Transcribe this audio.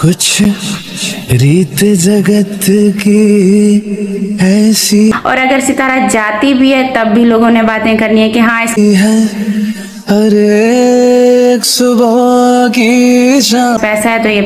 कुछ रीत जगत की ऐसी और अगर सितारा जाती भी है तब भी लोगों ने बातें करनी है कि हाँ इस है। हर एक सुबह की पैसा है तो ये